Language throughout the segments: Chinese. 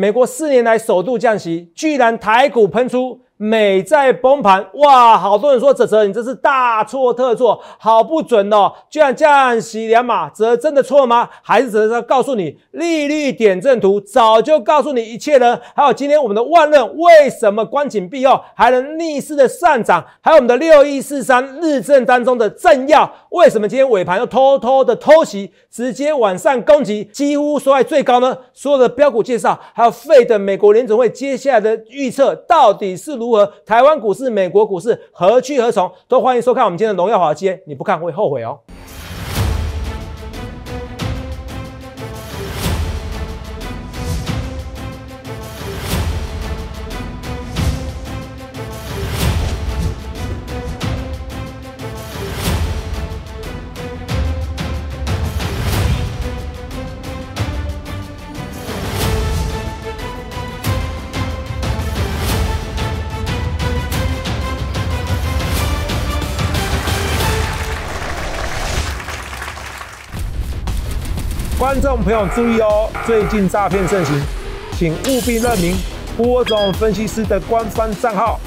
美国四年来首度降息，居然台股喷出。美债崩盘，哇！好多人说泽泽，你这是大错特错，好不准哦！居然降息两码，泽真的错吗？还是泽泽告诉你，利率点阵图早就告诉你一切了。还有今天我们的万润为什么关紧闭后还能逆势的上涨？还有我们的六一四三日正当中的正要为什么今天尾盘又偷偷的偷袭，直接往上攻击，几乎收在最高呢？所有的标股介绍，还有费的美国联总会接下来的预测到底是如？何？台湾股市、美国股市何去何从？都欢迎收看我们今天的荣耀华尔街，你不看会后悔哦。朋友注意哦，最近诈骗盛行，请务必认明郭总分析师的官方账号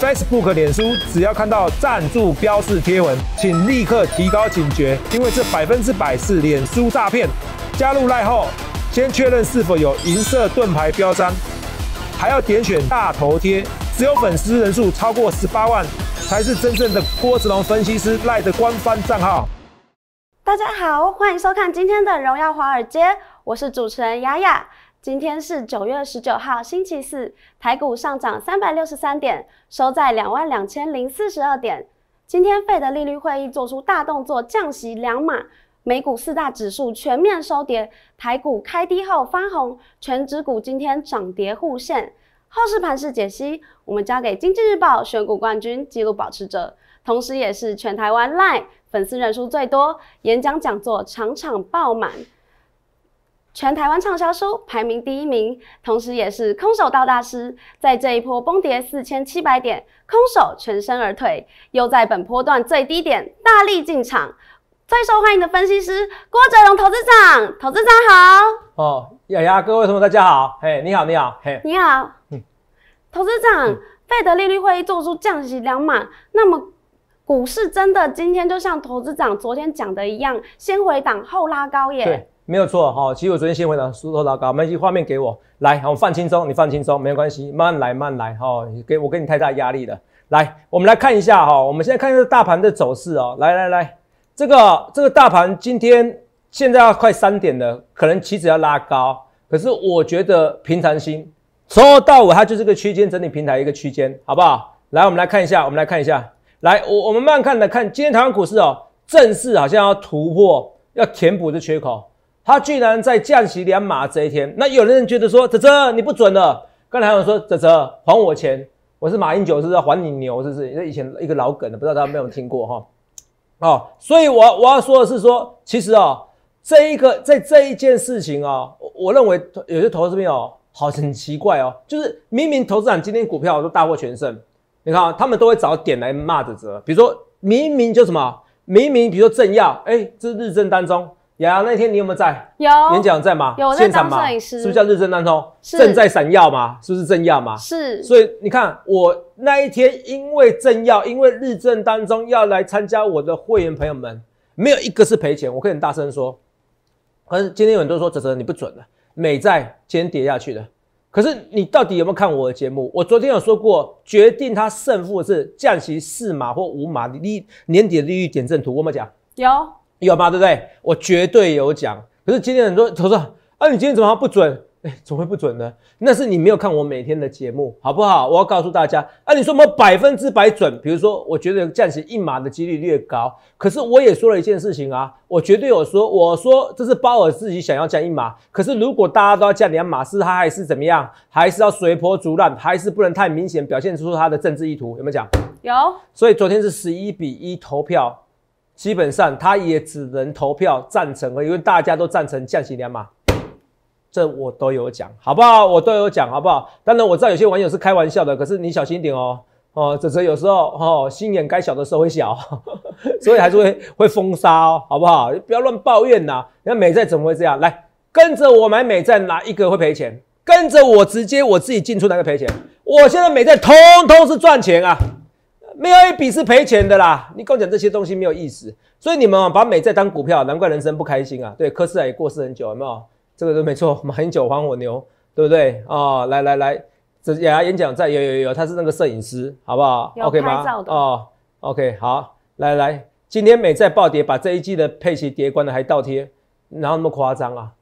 ，Facebook、脸书，只要看到赞助标示贴文，请立刻提高警觉，因为这百分之百是脸书诈骗。加入赖后，先确认是否有银色盾牌标章，还要点选大头贴，只有粉丝人数超过十八万，才是真正的郭子龙分析师赖的官方账号。大家好，欢迎收看今天的《荣耀华尔街》，我是主持人雅雅。今天是九月十九号，星期四，台股上涨三百六十三点，收在两万两千零四十二点。今天费的利率会议做出大动作，降息两码，美股四大指数全面收跌，台股开低后翻红，全指股今天涨跌互现。后市盘势解析，我们交给经济日报选股冠军纪录保持者，同时也是全台湾赖。粉丝人数最多，演讲讲座场场爆满，全台湾畅销书排名第一名，同时也是空手道大师。在这一波崩跌四千七百点，空手全身而退，又在本波段最低点大力进场。最受欢迎的分析师郭哲荣投资长，投资长好。哦，雅雅各位同学大家好，嘿，你好，你好，嘿，你好，嗯 投资长，费德利率会议做出降息两码，那么。股市真的今天就像投资长昨天讲的一样，先回档后拉高耶。对，没有错哈。其实我昨天先回档，后拉高。没关系，画面给我来，我放轻松，你放轻松，没有关系，慢来慢来哈。给我给你太大压力了。来，我们来看一下哈。我们现在看一下大盘的走势哦。来来来，这个这个大盘今天现在要快三点了，可能期指要拉高，可是我觉得平常心，从头到尾它就是个区间整理平台一个区间，好不好？来，我们来看一下，我们来看一下。来，我我们慢看的看，今天台湾股市哦，正式好像要突破，要填补这缺口。它居然在降息两码这一天，那有人觉得说，泽泽你不准了。刚才有人说，泽泽还我钱，我是马英九，是要还你牛，是不是？这以前一个老梗的，不知道大家有没有听过哈？哦，所以我我要说的是说，其实哦，这一个在这一件事情啊，我认为有些投资朋友好很奇怪哦，就是明明投资人今天股票都大获全胜。你看，他们都会找点来骂的哲，比如说明明就什么，明明比如说正要，哎，这是日正当中，雅雅那天你有没有在？有演讲在吗？有现场吗？是不是叫日正当中？正在闪耀吗？是不是正要吗？是。所以你看，我那一天因为正要，因为日正当中要来参加我的会员朋友们，没有一个是赔钱，我可以很大声说。可是今天有很多人说哲哲你不准了，美债今天跌下去了。可是你到底有没有看我的节目？我昨天有说过，决定它胜负是降息四码或五码利年底的利率点阵图，我有没有讲？有有吗？对不对？我绝对有讲。可是今天很多投资啊，你今天怎么不准？哎，怎么会不准呢？那是你没有看我每天的节目，好不好？我要告诉大家，啊，你说我们百分之百准？比如说，我觉得降息一码的几率略高，可是我也说了一件事情啊，我绝对有说，我说这是鲍尔自己想要降一码，可是如果大家都要降两码，是他还是怎么样？还是要随波逐浪？还是不能太明显表现出他的政治意图？有没有讲？有。所以昨天是十一比一投票，基本上他也只能投票赞成了，因为大家都赞成降息两码。这我都有讲，好不好？我都有讲，好不好？当然我知道有些网友是开玩笑的，可是你小心点哦。哦，这这有时候哦，心眼该小的时候会小，所以还是会会封杀哦，好不好？不要乱抱怨呐。你看美债怎么会这样？来跟着我买美债，哪一个会赔钱？跟着我直接我自己进出哪个赔钱？我现在美债通通是赚钱啊，没有一笔是赔钱的啦。你跟我讲这些东西没有意思，所以你们把美债当股票，难怪人生不开心啊。对，科斯也过世很久，有没有？这个都没错，马英九还我牛，对不对啊？来来来，这雅雅演讲在有有有，他是那个摄影师，好不好？OK 吗？哦，OK，好，来来，今天美债暴跌，把这一季的配息跌关了，还倒贴，哪有那么夸张啊？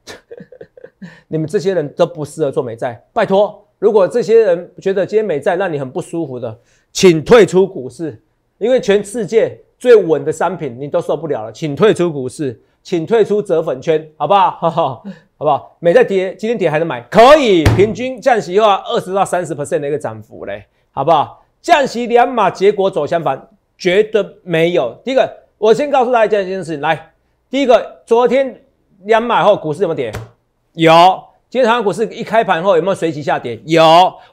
你们这些人都不适合做美债，拜托，如果这些人觉得今天美债让你很不舒服的，请退出股市，因为全世界最稳的商品你都受不了了，请退出股市。请退出折粉圈，好不好？哈 哈好不好？美在跌，今天跌还能买，可以。平均降息话二十到三十 percent 的一个涨幅嘞，好不好？降息两码，结果走相反，绝对没有。第一个，我先告诉大家一件事情，来，第一个，昨天两码后股市有没有跌？有。今天台湾股市一开盘后有没有随即下跌？有。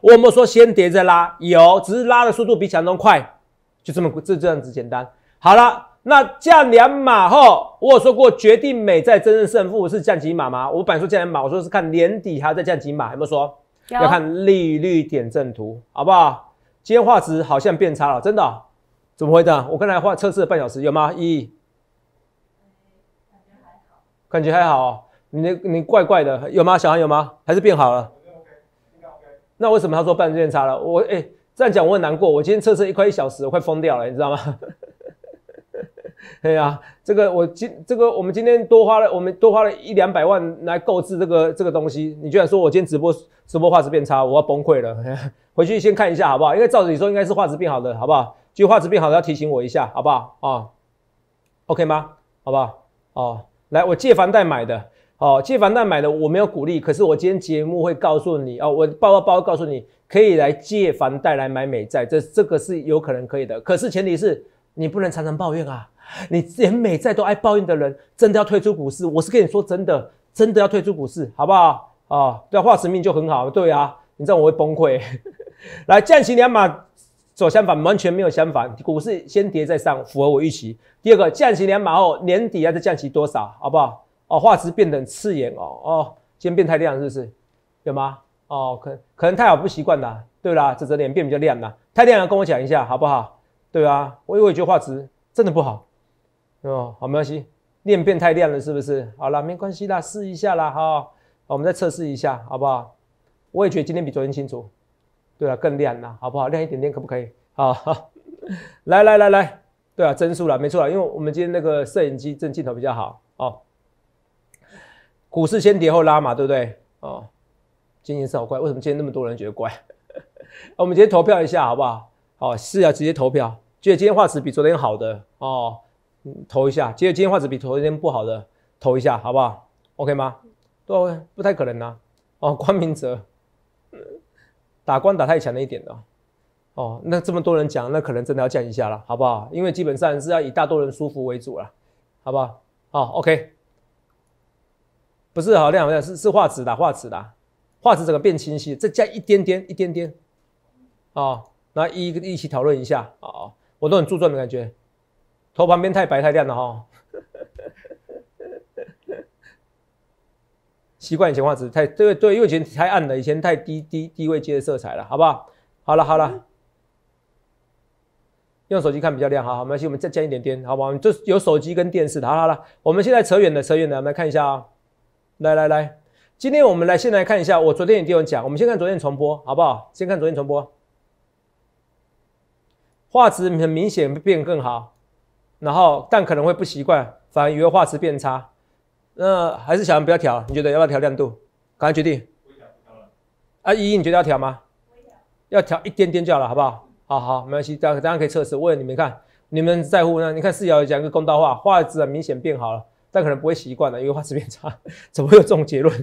我有没有说先跌再拉？有，只是拉的速度比想中快，就这么这这样子简单。好了。那降两码后，我有说过决定美债真正胜负是降几码吗？我本来说降两码，我说是看年底还要再降几码，有没有说？要看利率点阵图，好不好？今天画质好像变差了，真的？怎么会这样？我刚才画测试了半小时，有吗？一，感觉还好，感觉还好。你你怪怪的，有吗？小韩有吗？还是变好了？那为什么他说半变差了？我哎，这样讲我很难过。我今天测试一块一小时，我快疯掉了，你知道吗？对呀，这个我今这个我们今天多花了，我们多花了一两百万来购置这个这个东西。你居然说我今天直播直播画质变差，我要崩溃了。回去先看一下好不好？因为照理说应该是画质变好的，好不好？就画质变好的要提醒我一下，好不好？啊，OK 吗？好不好？哦，来，我借房贷买的，哦，借房贷买的我没有鼓励，可是我今天节目会告诉你，哦，我报报报告诉你可以来借房贷来买美债，这这个是有可能可以的，可是前提是你不能常常抱怨啊。你连美债都爱抱怨的人，真的要退出股市？我是跟你说真的，真的要退出股市，好不好？啊，对，化石命就很好，对啊，你知道我会崩溃。来，降息两码走相反，完全没有相反，股市先跌再上，符合我预期。第二个，降息两码后，年底要再降息多少，好不好？哦，化石变得很刺眼哦，哦，今天变太亮是不是？有吗？哦，可可能太好不习惯啦，对啦，这这脸变比较亮啦，太亮了跟我讲一下好不好？对啊，我我也觉得画质真的不好。哦，好，没关系，练变太亮了，是不是？好了，没关系啦，试一下啦，哈，我们再测试一下，好不好？我也觉得今天比昨天清楚，对了，更亮了，好不好？亮一点点可不可以？好，来来来来，对啊，增速了，没错了，因为我们今天那个摄影机正镜头比较好哦。股市先跌后拉嘛，对不对？哦，今天是好怪，为什么今天那么多人觉得怪？我们今天投票一下，好不好？好，是啊，直接投票，觉得今天画质比昨天好的哦。投一下，接着今天画质比昨天不好的投一下，好不好？OK 吗？都不太可能呐。哦，光明哲打光打太强了一点的。哦，那这么多人讲，那可能真的要降一下了，好不好？因为基本上是要以大多人舒服为主了，好不好？好，OK。不是好亮亮，是是画质的，画质的，画质整个变清晰，再加一点点，一点点。哦，那一一起讨论一下啊，我都很注重的感觉。头旁边太白太亮了哈，习惯以前画质太对对，因为以前太暗了，以前太低低低位阶的色彩了，好不好？好了好了，用手机看比较亮，好好没关系，我们再加一点点，好不好？就有手机跟电视的，好好了，我们现在扯远了扯远了，我们来看一下啊，来来来，今天我们来先来看一下，我昨天也有讲，我们先看昨天重播，好不好？先看昨天重播，画质很明显变更好。然后，但可能会不习惯，反而以为画质变差。那还是小杨不要调，你觉得要不要调亮度？赶快决定。啊，依依，你觉得要调吗？要调一点点就好了，好不好？好好，没关系，大家大家可以测试。为了你们看，你们在乎呢？你看四瑶讲个公道话，画质明显变好了，但可能不会习惯了，因为画质变差。怎么会有这种结论？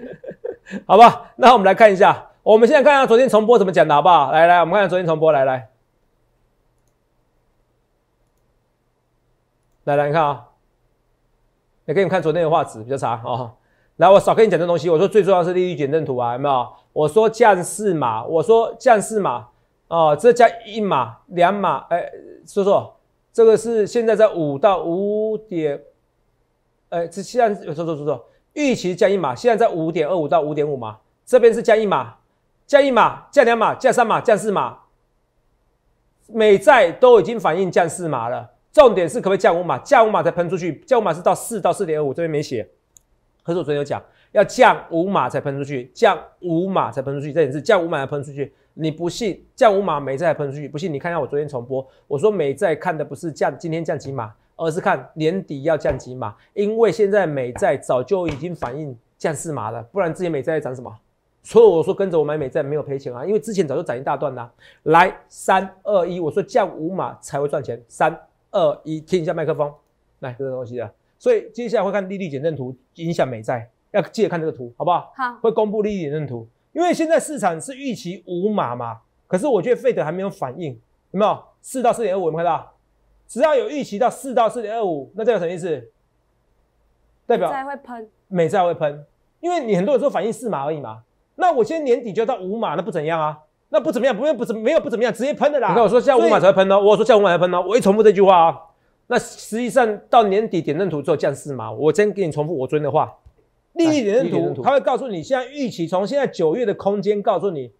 好吧，那我们来看一下，我们现在看一下昨天重播怎么讲的，好不好？来来，我们看下昨天重播，来来。来来，你看啊，来给你们看昨天的画质比较差啊。来，我少跟你讲这东西。我说最重要是利率减震图啊，有没有？我说降四码，我说降四码啊，这加一码、两码，哎，说说，这个是现在在五到五点，哎，这现在说说说说，预期降一码，现在在五点二五到五点五码，这边是降一码，降一码，降两码，降三码，降四码，美债都已经反映降四码了。重点是可不可以降五码？降五码才喷出去，降五码是到四到四点二五，这边没写。可是我昨天有讲，要降五码才喷出去，降五码才喷出去，这点是降五码才喷出去。你不信，降五码美债喷出去，不信你看一下我昨天重播，我说美债看的不是降今天降几码，而是看年底要降几码，因为现在美债早就已经反映降四码了，不然之前美债在涨什么？所以我说跟着我买美债没有赔钱啊，因为之前早就涨一大段啦。来三二一，我说降五码才会赚钱。三二一，听一下麦克风，来这个东西啊。所以接下来会看利率减震图影响美债，要记得看这个图，好不好？好，会公布利率减震图，因为现在市场是预期五码嘛，可是我觉得费德还没有反应，有没有？四到四点二五，有没有看到？只要有预期到四到四点二五，那代表什么意思？代表美债会喷，美债会喷，因为你很多人说反应四码而已嘛。那我今天年底就到五码，那不怎样啊？那不怎么样，不用不怎没有不怎么样，直接喷的啦。你看我说降五码才会喷哦，我说降五码才喷哦，我一重复这句话啊。那实际上到年底点阵图之后降四码，我先给你重复我昨天的话。利率点阵图它会告诉你现在预期从现在九月的空间，告诉你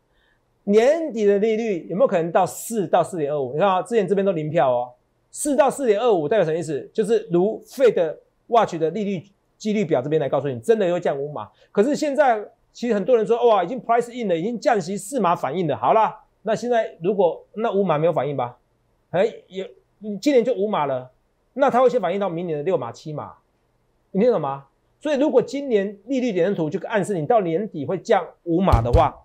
年底的利率有没有可能到四到四点二五？你看啊，之前这边都零票哦，四到四点二五代表什么意思？就是如费的 Watch 的利率几率表这边来告诉你，真的会降五码。可是现在其实很多人说哇，已经 price in 了，已经降息四码反应了。好啦，那现在如果那五码没有反应吧？哎，也今年就五码了。那它会先反映到明年的六码七码，你听懂吗？所以如果今年利率点阵图就暗示你到年底会降五码的话，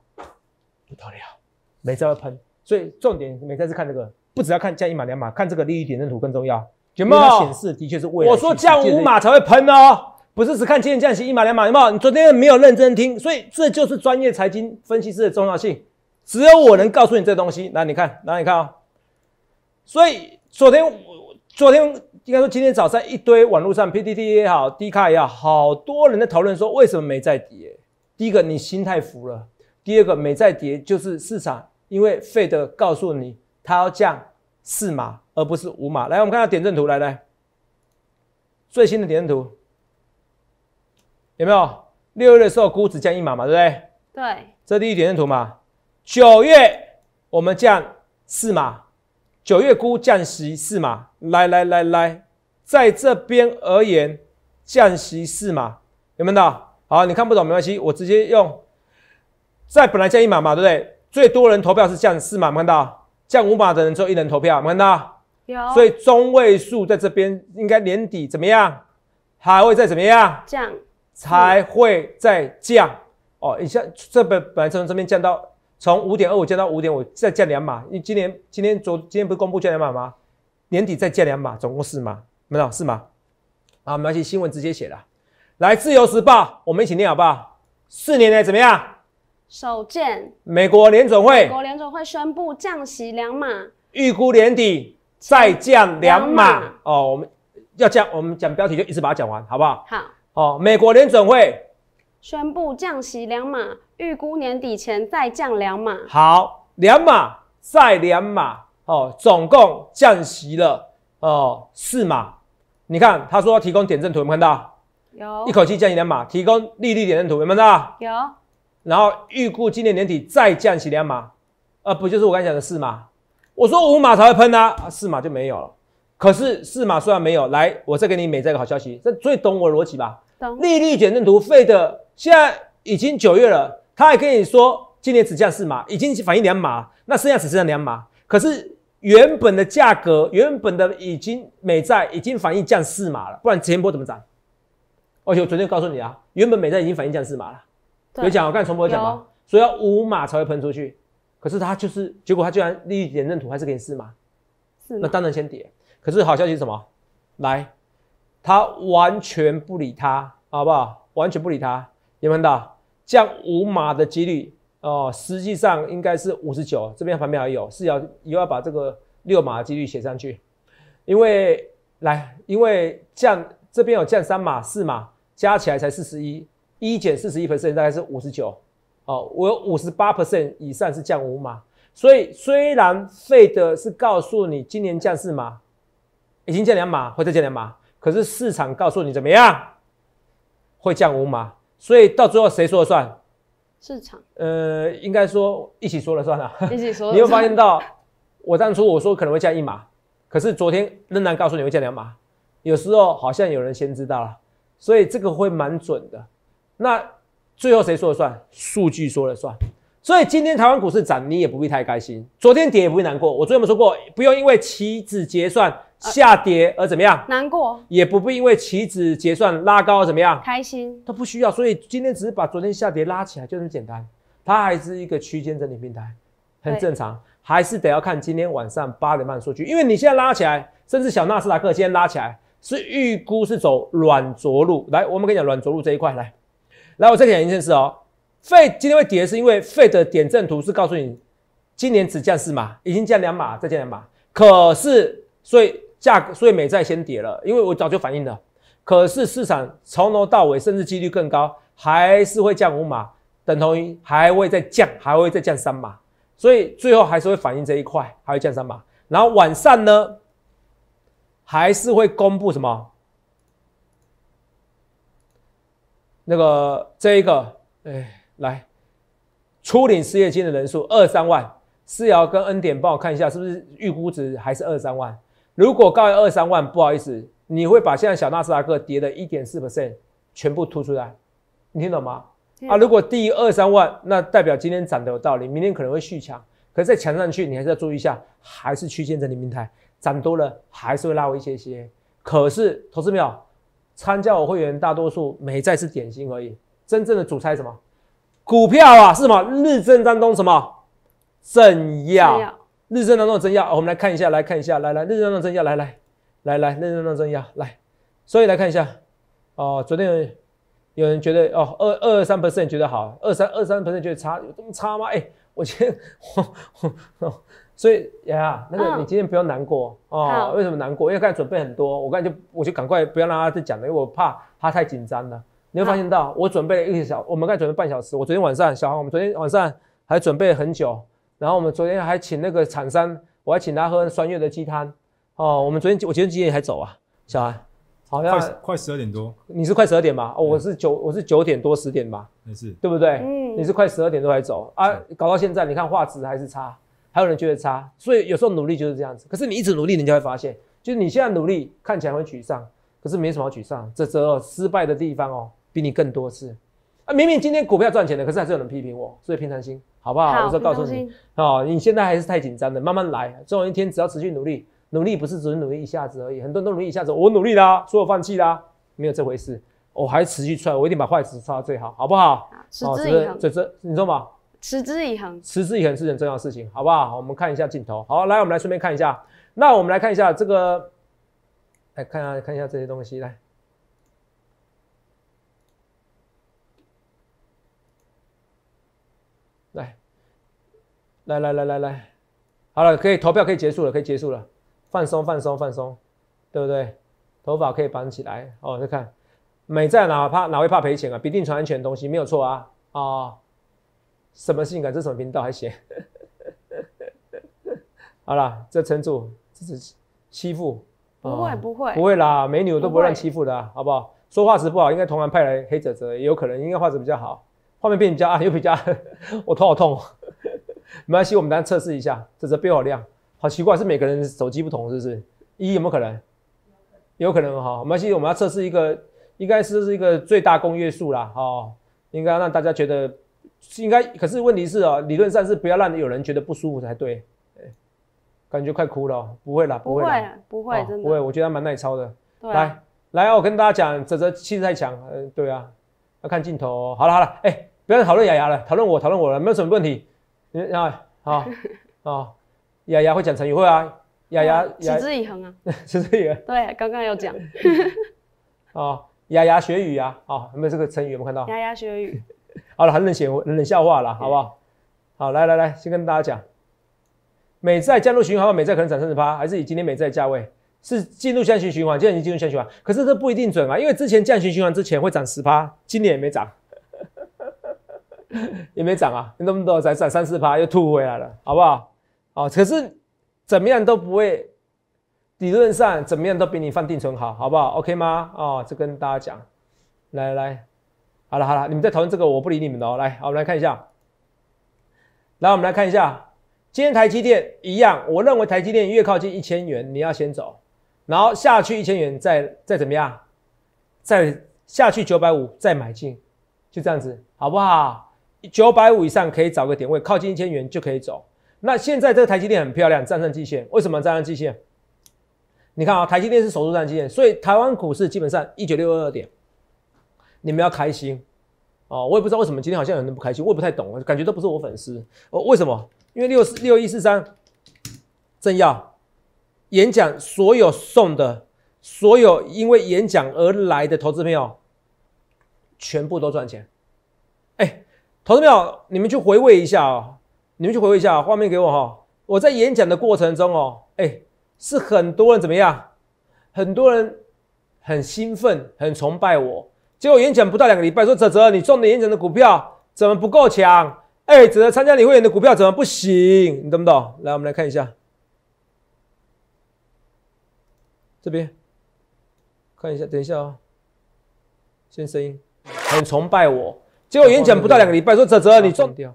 不得了，美债会喷。所以重点美债是看这个，不只要看降一码两码，看这个利率点阵图更重要。有没有显示的确是未来？我说降五码才会喷哦，不是只看今年降息一码两码，有没有？你昨天没有认真听，所以这就是专业财经分析师的重要性。只有我能告诉你这东西。来，你看，来你看啊。所以昨天昨天。应该说，今天早上一堆网络上 PPT 也好，D 卡也好，好多人在讨论说，为什么美债跌？第一个，你心太浮了；第二个，美债跌就是市场因为费德告诉你，它要降四码而不是五码。来，我们看下点阵图，来来，最新的点阵图有没有？六月的时候，估值降一码嘛，对不对？对，这第一点阵图嘛。九月我们降四码。九月估降息四码，来来来来，在这边而言，降息四码有没有到？好，你看不懂没关系，我直接用，在本来降一码嘛，对不对？最多人投票是降四码，有看到？降五码的人只有一人投票，有看到？有。所以中位数在这边应该年底怎么样？还会再怎么样？降，才会再降。哦，你像这本本来从这边降到。从五点二五降到五点五，再降两码。因为今年今天昨今天不是公布降两码吗？年底再降两码，总共四码，没有四码。啊，没关系，新闻直接写了。来，自由时报，我们一起念好不好？四年内怎么样？首见。美国联准会。美国联准会宣布降息两码，预估年底再降两码。哦，我们要降，我们讲标题就一直把它讲完，好不好？好。哦，美国联准会宣布降息两码。预估年底前再降两码，好，两码再两码，哦，总共降息了哦四码。你看他说要提供点阵图，有没有看到？有。一口气降息两码，提供利率点阵图，有没有看到？有。然后预估今年年底再降息两码，呃，不就是我刚才讲的四码？我说五码才会喷啊，四码就没有了。可是四码虽然没有，来，我再给你美债个好消息，这最懂我逻辑吧？懂。利率减震图费的，现在已经九月了。他还跟你说，今年只降四码，已经反映两码，那剩下只剩下两码。可是原本的价格，原本的已经美债已经反映降四码了，不然前波怎么涨？而且我昨天告诉你啊，原本美债已经反映降四码了。有讲，我刚才重播讲嘛，所以要五码才会喷出去。可是它就是结果，它居然利率点阵图还是给你四码，那当然先跌。可是好消息是什么？来，他完全不理他，好不好？完全不理他，有没有看到？降五码的几率哦，实际上应该是五十九。这边旁边还有是要又要把这个六码的几率写上去，因为来，因为降这边有降三码、四码，加起来才四十一，一减四十一 percent 大概是五十九。哦，我有五十八 percent 以上是降五码，所以虽然费的是告诉你今年降四码，已经降两码，会再降两码，可是市场告诉你怎么样，会降五码。所以到最后谁说了算？市场呃，应该说一起说了算了。一起说，你会发现到，我当初我说可能会降一码，可是昨天仍然告诉你会降两码。有时候好像有人先知道了，所以这个会蛮准的。那最后谁说了算？数据说了算。所以今天台湾股市涨，你也不必太开心；昨天跌也不会难过。我昨天有说过，不用因为期指结算下跌而怎么样难过，也不必因为期指结算拉高而怎么样开心，它不需要。所以今天只是把昨天下跌拉起来，就这么简单。它还是一个区间整理平台，很正常。还是得要看今天晚上八点半数据，因为你现在拉起来，甚至小纳斯达克今天拉起来是预估是走软着陆。来，我们跟你讲软着陆这一块，来，来，我再讲一件事哦。费今天会跌，是因为费的点阵图是告诉你，今年只降四码，已经降两码，再降两码。可是，所以价格，所以美债先跌了，因为我早就反映了。可是市场从头到尾，甚至几率更高，还是会降五码，等同于还会再降，还会再降三码。所以最后还是会反映这一块，还会降三码。然后晚上呢，还是会公布什么？那个这一个，哎。来，初领失业金的人数二三万，思瑶跟恩典帮我看一下，是不是预估值还是二三万？如果高于二三万，不好意思，你会把现在小纳斯达克跌的一点四 percent 全部吐出来，你听懂吗？啊，如果低于二三万，那代表今天涨得有道理，明天可能会续强，可是再强上去，你还是要注意一下，还是区间整理平台，涨多了还是会拉回一些些。可是，投资没有，参加我会员大多数没再是点心而已，真正的主菜什么？股票啊，是什么？日正当中什么？正要。日正当中的正要，我们来看一下，来看一下，来来，日正当中增压，来来来来，日正当中增压来。所以来看一下，哦，昨天有人觉得哦，二二三 percent 觉得好，二三二三 percent 觉得差，有这么差吗？哎，我今天，所以呀，那个你今天不要难过哦。为什么难过？因为刚才准备很多，我刚才就我就赶快不要让他再讲了，因为我怕他太紧张了。你会发现到，我准备了一个小，我们刚才准备半小时。我昨天晚上，小航，我们昨天晚上还准备很久。然后我们昨天还请那个厂商，我还请他喝酸月的鸡汤。哦，我们昨天我今天几点才走啊？小韩，好像快十二点多。你是快十二点吧？哦，我是九，我是九点多十点吧？没事，对不对？嗯。你是快十二点多才走啊？搞到现在，你看画质还是差，还有人觉得差。所以有时候努力就是这样子。可是你一直努力，人家会发现，就是你现在努力看起来会沮丧，可是没什么好沮丧。这只有失败的地方哦。比你更多次啊！明明今天股票赚钱的，可是还是有人批评我，所以平常心，好不好？我说告诉你哦，你现在还是太紧张的，慢慢来，总有一天只要持续努力，努力不是只是努力一下子而已，很多人都努力一下子，我努力啦，说我放弃啦，没有这回事，我还持续出来，我一定把坏事做到最好，好不好？持之以恒，这这你说嘛？持之以恒，持之以恒是很重要的事情，好不好？我们看一下镜头，好，来，我们来顺便看一下，那我们来看一下这个，来看一下看一下这些东西，来，来来来来来，好了，可以投票，可以结束了，可以结束了，放松放松放松，对不对？头发可以绑起来哦。再看，美债哪怕哪会怕赔钱啊？比定存安全的东西没有错啊啊！什么性感？这什么频道还写？好了，这撑住，这是欺负？不会不会不会啦，美女我都不会乱欺负的，好不好？说话质不好，应该同行派来黑泽泽，也有可能，应该画质比较好。画面变比较暗，又比较，我头好痛。没关系，我们等下测试一下，这是变好亮。好奇怪，是每个人手机不同，是不是？一有没有可能？有可能哈。没关系，我们要测试一个，应该是是一个最大公约数啦。哦，应该让大家觉得应该。可是问题是哦，理论上是不要让有人觉得不舒服才对。感觉快哭了，不会啦，不会，不会，真的不会。我觉得蛮耐操的。来来，我跟大家讲，泽泽气势太强。嗯，对啊，要看镜头。好了好了，哎。不要讨论雅雅了，讨论我，讨论我了，没有什么问题。你啊，好，好，雅雅会讲成语会啊，雅雅持之以恒啊，持之以恒。对，刚刚有讲。哦，雅雅学语啊，好，有没有这个成语？有没有看到？雅雅学语。好了，很冷血，冷笑话了，好不好？好，来来来，先跟大家讲，美债加入循环，美债可能涨三十八，还是以今天美债价位是进入降息循环？现在已经进入降息循环，可是这不一定准啊，因为之前降息循环之前会涨十趴，今年也没涨。也没涨啊，那么多才涨三四趴，又吐回来了，好不好？哦，可是怎么样都不会，理论上怎么样都比你放定存好，好不好？OK 吗？哦，这跟大家讲，来来，好了好了，你们在讨论这个，我不理你们哦。来，我们来看一下。来，我们来看一下，今天台积电一样，我认为台积电越靠近一千元，你要先走，然后下去一千元再再怎么样，再下去九百五再买进，就这样子，好不好？九百五以上可以找个点位，靠近一千元就可以走。那现在这个台积电很漂亮，站上季线，为什么站上季线？你看啊，台积电是守住站季线，所以台湾股市基本上一九六二点，你们要开心哦。我也不知道为什么今天好像有人不开心，我也不太懂，感觉都不是我粉丝哦。为什么？因为六四六一四三正要演讲，所有送的，所有因为演讲而来的投资朋友，全部都赚钱。哎。投资友，你们去回味一下哦，你们去回味一下画面给我哈。我在演讲的过程中哦，哎，是很多人怎么样？很多人很兴奋，很崇拜我。结果演讲不到两个礼拜，说泽泽，你中的演讲的股票怎么不够强？哎，泽泽参加你会员的股票怎么不行？你懂不懂？来，我们来看一下这边，看一下，等一下哦，先声音，很崇拜我。结果演讲不到两个礼拜，说泽泽你中掉，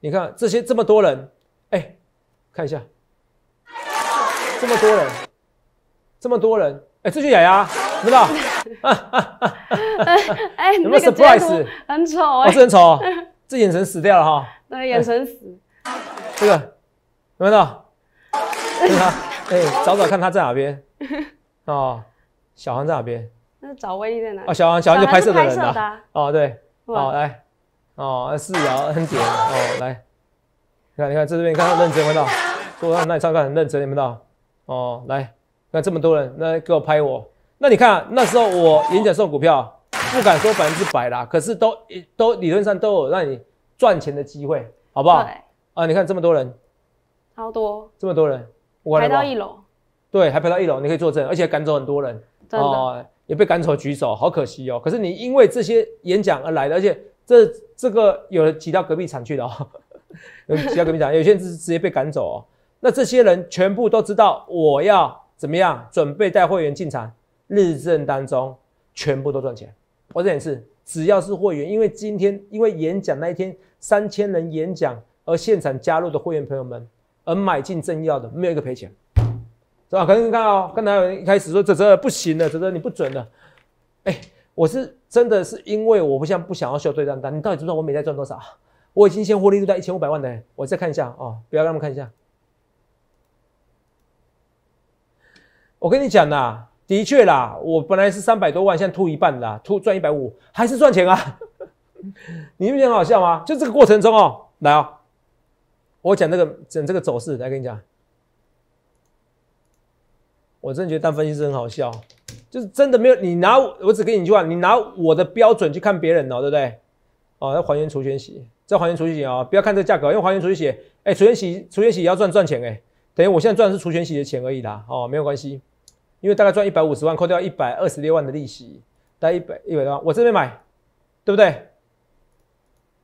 你看这些这么多人，哎，看一下，这么多人，这么多人，哎，这就雅雅，知道？哎，有没有 surprise？很丑哎，是很丑，这眼神死掉了哈。对，眼神死。这个有没有？看他，哎，找找看他在哪边。哦，小黄在哪边？那找威力在哪？哦，小黄，小黄就拍摄的人的。哦，对。好来，哦，四爻 N 点哦，来，你看，你看这边，你看他认真，看到，坐在那里上课很认真，看到？哦，来，看这么多人，那给我拍我，那你看那时候我演讲送股票，不敢说百分之百啦，可是都都理论上都有让你赚钱的机会，好不好？啊，你看这么多人，超多，这么多人，我排到一楼，对，还排到一楼，你可以作证，而且赶走很多人，真的。也被赶走举手，好可惜哦。可是你因为这些演讲而来的，而且这这个有挤到隔壁场去的哦，有挤到隔壁场，有些人是直接被赶走哦。那这些人全部都知道我要怎么样准备带会员进场，日正当中全部都赚钱。我这点是只要是会员，因为今天因为演讲那一天三千人演讲而现场加入的会员朋友们而买进正要的，没有一个赔钱。是吧？可能你看哦，刚才有人一开始说这这不行了，这这你不准了。哎，我是真的是因为我不像不想要秀对账单。你到底知道我每天赚多少？我已经先获利都在一千五百万的。我再看一下哦，不要让他们看一下。我跟你讲啦，的确啦，我本来是三百多万，现在吐一半啦，吐赚一百五，还是赚钱啊。你不觉得很好笑吗？就这个过程中哦，来哦，我讲这个讲这个走势来跟你讲。我真的觉得当分析师很好笑，就是真的没有你拿我只给你一句话，你拿我的标准去看别人哦，对不对？哦，要还原除权息，再还原除权息啊！不要看这个价格，因为还原除权息，哎，除权息除权息也要赚赚钱哎，等于我现在赚的是除权息的钱而已啦，哦，没有关系，因为大概赚一百五十万，扣掉一百二十六万的利息，大概一百一百多万，我这边买，对不对？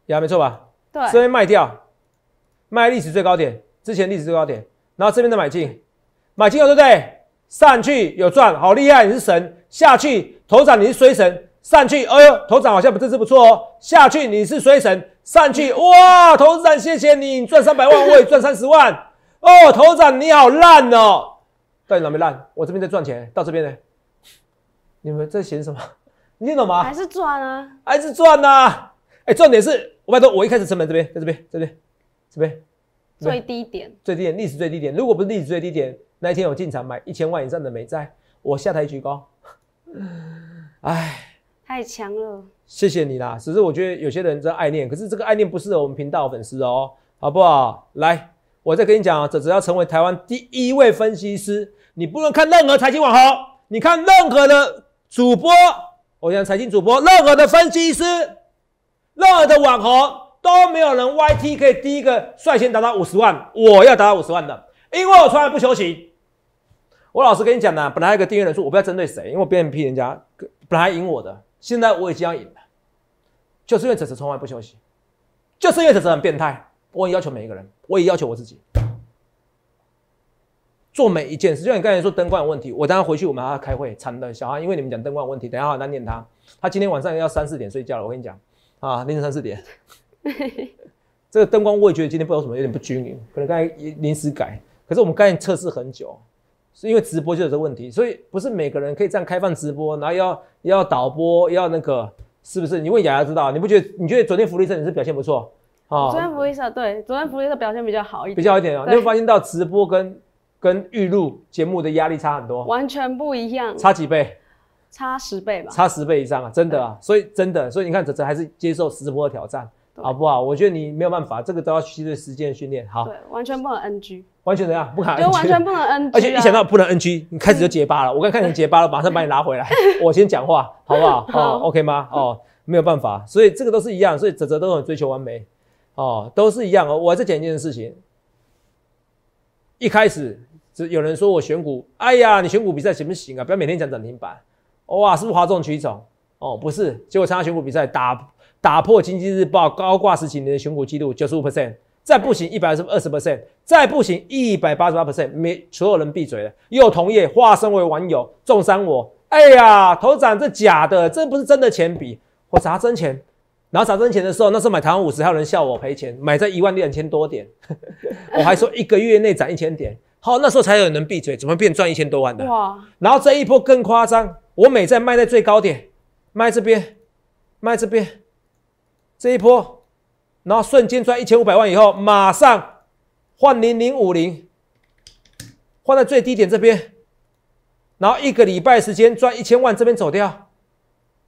呀，没错吧？对，这边卖掉，卖历史最高点，之前历史最高点，然后这边的买进，买进了，对不对？上去有赚，好厉害！你是神。下去头涨，你是衰神。上去，哎呦，头涨好像不这次不错哦。下去你是衰神。上去，哇，头涨，谢谢你，赚三百万，我也赚三十万。哦，头涨你好烂哦。到底哪没烂？我这边在赚钱。到这边呢？你们在嫌什么？你听懂吗？还是赚啊？还是赚呐？哎，重点是，我拜托，我一开始成本这边，在这边，这边，这边，最低点，最低点，历史最低点。如果不是历史最低点。那一天我进场买一千万以上的美债，我下台举高，哎，太强了，谢谢你啦。只是我觉得有些人在爱念，可是这个爱念不适合我们频道粉丝哦，好不好？来，我再跟你讲啊，这只要成为台湾第一位分析师，你不能看任何财经网红，你看任何的主播，我讲财经主播，任何的分析师，任何的网红都没有人 YT 可以第一个率先达到五十万，我要达到五十万的，因为我从来不休息。我老实跟你讲呢，本来一个订阅人数，我不要针对谁，因为我别人批人家，本来赢我的，现在我已经要赢了，就是因为这次从来不休息，就是因为这次很变态，我也要求每一个人，我也要求我自己。做每一件事，就像你刚才说灯光有问题，我等下回去我们还要开会，惨的小孩，因为你们讲灯光有问题，等下好难念他，他今天晚上要三四点睡觉了，我跟你讲啊，凌晨三四点，这个灯光我也觉得今天不知道什么有点不均匀，可能刚才临时改，可是我们刚才测试很久，是因为直播就有这问题，所以不是每个人可以这样开放直播，然后要要导播要那个，是不是？你问雅雅知道，你不觉得？你觉得昨天福利社你是表现不错？啊，昨天福利社对，昨天福利社表现比较好一点，比较好一点啊，你会发现到直播跟跟预录节目的压力差很多，完全不一样，差几倍？差十倍吧？差十倍以上啊，真的啊，所以真的，所以你看哲哲还是接受直播的挑战，好不好？我觉得你没有办法，这个都要需要时间训练。好，对，完全不能 NG，完全怎样？不可能，就完全不能 NG，而且一想到不能 NG，你开始就结巴了。我刚看你结巴了，马上把你拉回来，我先讲话，好不好？哦，OK 吗？哦，没有办法，所以这个都是一样，所以泽泽都很追求完美，哦，都是一样哦。我再讲一件事情，一开始只有人说我选股，哎呀，你选股比赛行不行啊？不要每天讲涨停板。哇，是不是哗众取宠？哦，不是，结果参加选股比赛打打破经济日报高挂十几年的选股记录，九十五 percent，再不行一百二十二十 percent，再不行一百八十八 percent，没所有人闭嘴了。又同业化身为网友重伤我，哎呀，头长这假的，这不是真的钱比，我砸真钱，然后砸真钱的时候，那时候买台湾五十还有人笑我赔钱，买在一万两千多点，我还说一个月内涨一千点，好，那时候才有人闭嘴，怎么变赚一千多万的？哇，然后这一波更夸张。我每在卖在最高点，卖这边，卖这边，这一波，然后瞬间赚一千五百万以后，马上换零零五零，换在最低点这边，然后一个礼拜时间赚一千万，这边走掉，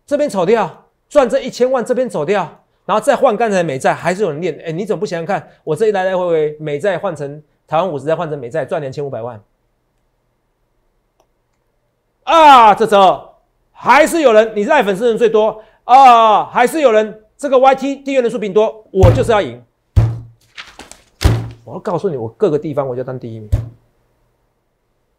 这边走掉，赚这一千万，这边走掉，然后再换刚才美债，还是有人练，哎，你怎么不想想看？我这一来来回回美债换成台湾五十，再换成美债，赚两千五百万。啊，这候还是有人，你赖粉丝人最多啊，还是有人这个 YT 订阅人数比你多，我就是要赢。我要告诉你，我各个地方我就当第一名，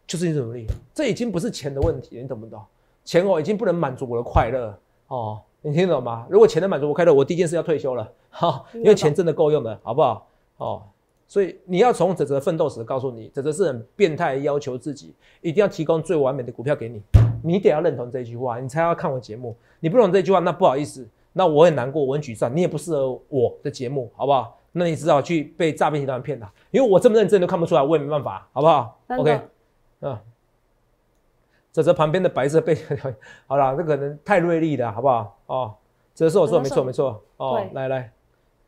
就是你努力，这已经不是钱的问题，你懂不懂？钱哦已经不能满足我的快乐哦，你听懂吗？如果钱能满足我快乐，我第一件事要退休了，哈，因为钱真的够用的，好不好？哦。所以你要从泽泽奋斗史告诉你，泽泽是很变态，要求自己一定要提供最完美的股票给你，你得要认同这句话，你才要看我节目。你不懂这句话，那不好意思，那我很难过，我很沮丧，你也不适合我的节目，好不好？那你只好去被诈骗集团骗了，因为我这么认真都看不出来，我也没办法，好不好？OK，嗯，泽泽旁边的白色被，好了，这可能太锐利了，好不好？哦，泽是我说没错没错，哦，来来，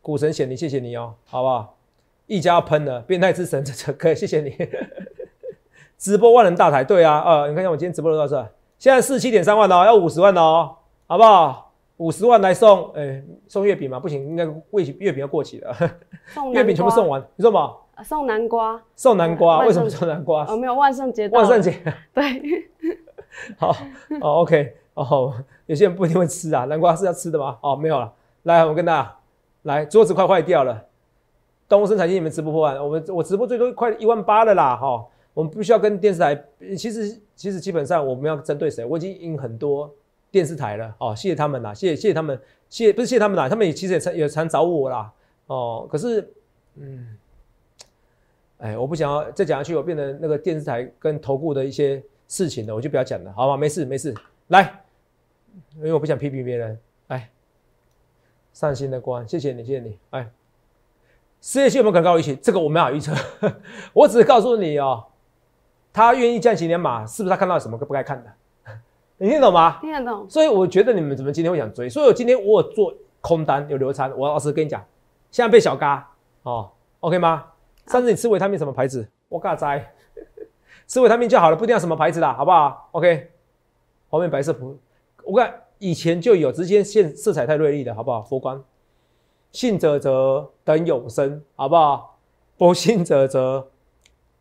股神显灵，谢谢你哦，好不好？一家要喷了，变态之神，这这可以，谢谢你。直播万人大台，对啊，呃，你看一下我今天直播多少次？现在四七点三万哦，要五十万哦，好不好？五十万来送，哎，送月饼嘛？不行，应该月月饼要过期了。月饼全部送完，你说嘛？送南瓜。送南瓜？为什么送南瓜？哦，没有万圣节。万圣节。对。好，哦，OK，哦，有些人不一定会吃啊，南瓜是要吃的吗？哦，没有了。来，我跟大家来，桌子快坏掉了。东升财经你们直播破万，我们我直播最多快一万八了啦，哈，我们不需要跟电视台，其实其实基本上我们要针对谁，我已经赢很多电视台了，哦，谢谢他们啦，谢谢谢谢他们，谢不是谢他们啦，他们也其实也常也常找我啦，哦，可是，嗯，哎，我不想要再讲下去，我变成那个电视台跟投顾的一些事情了，我就不要讲了，好吗？没事没事，来，因为我不想批评别人，来，上心的光，谢谢你谢谢你，哎。失业率有没有可能高于预期？这个我没法预测，我只是告诉你哦，他愿意降息连码，是不是他看到什么不该看的？你听懂吗？听得懂。所以我觉得你们怎么今天会想追？所以我今天我有做空单有流仓，我老实跟你讲，现在被小嘎哦，OK 吗？上次你吃维他命什么牌子？我嘎摘，吃维他命就好了，不一定要什么牌子啦，好不好？OK，后面白色普，我看以前就有，直接现色彩太锐利的，好不好？佛光。信者则等永生，好不好？不信者则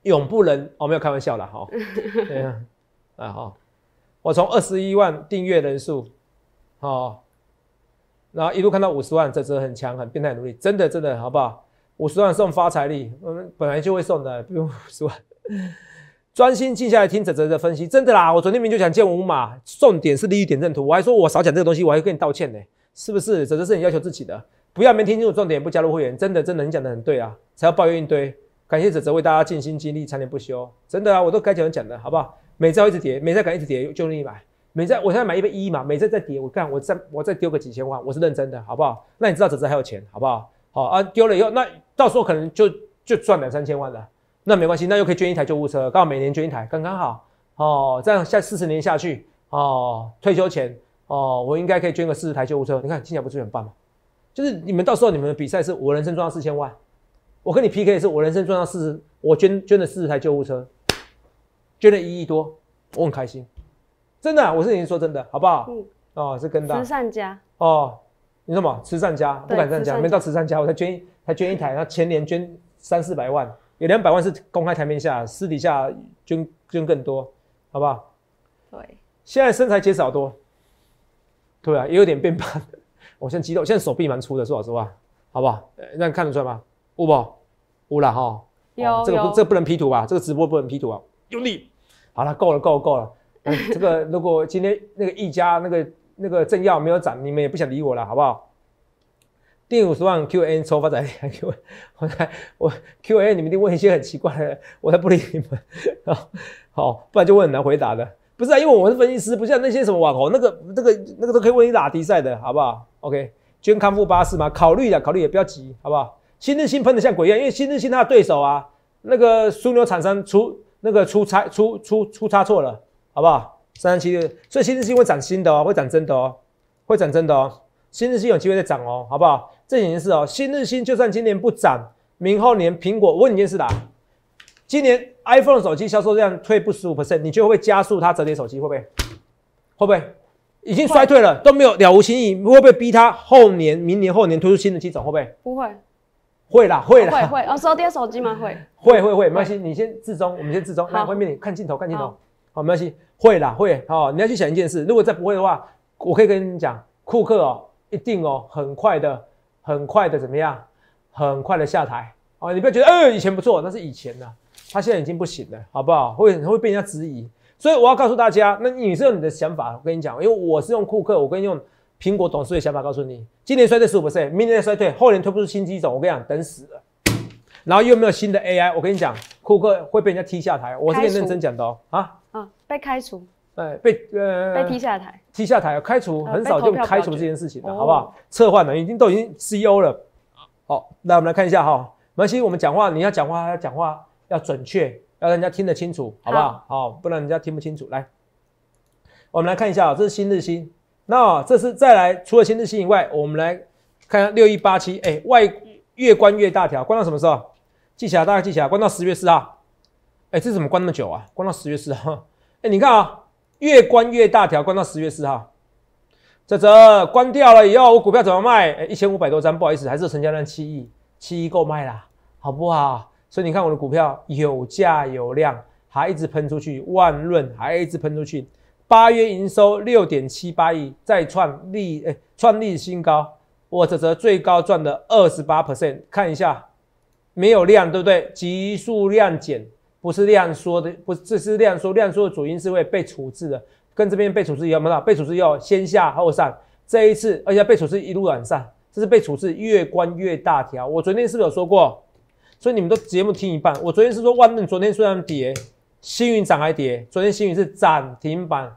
永不能。哦没有开玩笑啦，哈。对啊，啊好。我从二十一万订阅人数，好，然后一路看到五十万，这则很强，很变态努力，真的真的，好不好？五十万送发财力，我们本来就会送的，不用五十万。专心静下来听泽泽的分析，真的啦。我昨天明明就讲见五码，重点是利益点阵图，我还说我少讲这个东西，我还跟你道歉呢，是不是？泽泽是你要求自己的。不要没听清楚重点不加入会员，真的真的你讲的很对啊，才要抱怨一堆感谢泽泽为大家尽心尽力，常年不休，真的啊，我都该讲讲的，好不好？美债一直跌，美债敢一直跌，就愿意买。美债我现在买一百一嘛，美债再跌，我干，我再我再丢个几千万，我是认真的，好不好？那你知道泽泽还有钱，好不好？好啊，丢了以后，那到时候可能就就赚两三千万了，那没关系，那又可以捐一台救护车，刚好每年捐一台，刚刚好哦。这样下四十年下去哦，退休前哦，我应该可以捐个四十台救护车，你看听起来不是很棒吗？就是你们到时候你们的比赛是我人生赚到四千万，我跟你 PK 是我人生赚到四十，我捐捐了四十台救护车，捐了一亿多，我很开心，真的，我是已经说真的，好不好？嗯，哦，是跟大慈善家哦。你说嘛？慈善家不敢这样讲，没到慈善家，我才捐才捐一台，然后前年捐三四百万，有两百万是公开台面下，私底下捐捐更多，好不好？对，现在身材减少多，对啊，也有点变胖。我现在肌肉，现在手臂蛮粗的，说老实话，好不好？那看得出来吗？不不，污了哈。有这个不，这个不能 P 图吧？这个直播不能 P 图啊，用力。好了，够了，够了，够了。这个如果今天那个一家那个。那个政要没有涨，你们也不想理我了，好不好？第五十万 Q N 抽发展，Q 我才我 Q N 你们一定问一些很奇怪的，我才不理你们。好，不然就问很难回答的。不是啊，因为我是分析师，不像那些什么网红，那个那个那个都可以问你打比赛的，好不好？OK，捐康复巴士嘛？考虑的，考虑也不要急，好不好？新日新喷的像鬼一样，因为新日新他的对手啊，那个枢纽厂商出那个出差出出出差错了，好不好？三三七六，所以新日新会涨新的哦，会涨真的哦，会涨真的哦。新日新有机会再涨哦，好不好？这几件事哦，新日新就算今年不涨，明后年苹果，问你件事啦，今年 iPhone 手机销售量退步十五 percent，你就会加速它折叠手机？会不会？会不会？已经衰退了，都没有了无新意，会不会逼它后年、明年、后年推出新的机种？会不会？不会。会啦，会啦。会会哦，折叠手机吗？会。会会会，没关系，你先自中，我们先自中。来，外面你看镜头，看镜头。好，没关系，会啦，会。好，你要去想一件事，如果再不会的话，我可以跟你讲，库克哦，一定哦，很快的，很快的怎么样？很快的下台。哦，你不要觉得，呃，以前不错，那是以前的，他现在已经不行了，好不好？会会被人家质疑。所以我要告诉大家，那你是有你的想法，我跟你讲，因为我是用库克，我跟你用苹果董事的想法告诉你，今年衰退十五 percent，明年衰退，后年推不出新机种，我跟你讲，等死了。然后又没有新的 AI，我跟你讲，库克会被人家踢下台，我是跟你认真讲的哦，啊。啊，被开除，哎，被呃被踢下台，踢下台，开除很少就开除这件事情的，好不好？撤换了，已经都已经 CEO 了，好，那我们来看一下哈，没关系，我们讲话你要讲话要讲话要准确，要让人家听得清楚，好不好？好，不然人家听不清楚。来，我们来看一下，这是新日新，那这是再来，除了新日新以外，我们来看下六一八七，哎，外越关越大条，关到什么时候？记起来，大家记起来，关到十月四号。哎，这怎么关那么久啊？关到十月四号。哎，你看啊，越关越大条，关到十月四号。这这关掉了以后，我股票怎么卖？哎，一千五百多张，不好意思，还是成交量七亿，七亿够卖啦，好不好？所以你看我的股票有价有量，还一直喷出去，万润还一直喷出去。八月营收六点七八亿，再创历诶创历史新高。我这则最高赚了二十八 percent，看一下，没有量对不对？急速量减。不是量缩的，不，这是量缩。量缩的主因是会被处置的，跟这边被处置一样，没有？被处置要先下后上，这一次，而且被处置一路往上，这是被处置越关越大条。我昨天是不是有说过？所以你们都节目听一半。我昨天是说万润，昨天虽然跌，星云涨还跌。昨天星云是涨停板，